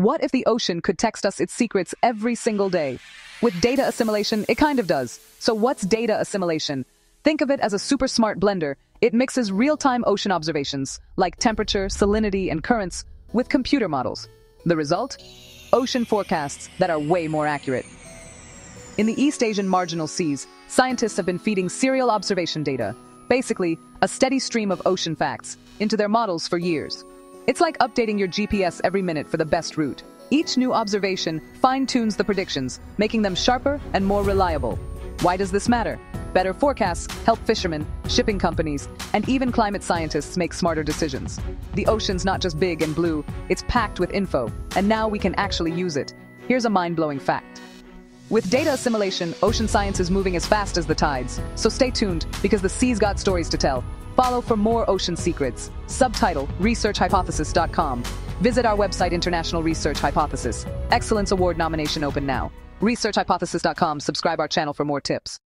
What if the ocean could text us its secrets every single day? With data assimilation, it kind of does. So what's data assimilation? Think of it as a super smart blender. It mixes real-time ocean observations, like temperature, salinity, and currents, with computer models. The result? Ocean forecasts that are way more accurate. In the East Asian marginal seas, scientists have been feeding serial observation data, basically a steady stream of ocean facts, into their models for years. It's like updating your GPS every minute for the best route. Each new observation fine-tunes the predictions, making them sharper and more reliable. Why does this matter? Better forecasts help fishermen, shipping companies, and even climate scientists make smarter decisions. The ocean's not just big and blue, it's packed with info, and now we can actually use it. Here's a mind-blowing fact. With data assimilation, ocean science is moving as fast as the tides. So stay tuned, because the sea's got stories to tell. Follow for more ocean secrets. Subtitle, researchhypothesis.com. Visit our website, International Research Hypothesis. Excellence Award nomination open now. Researchhypothesis.com. Subscribe our channel for more tips.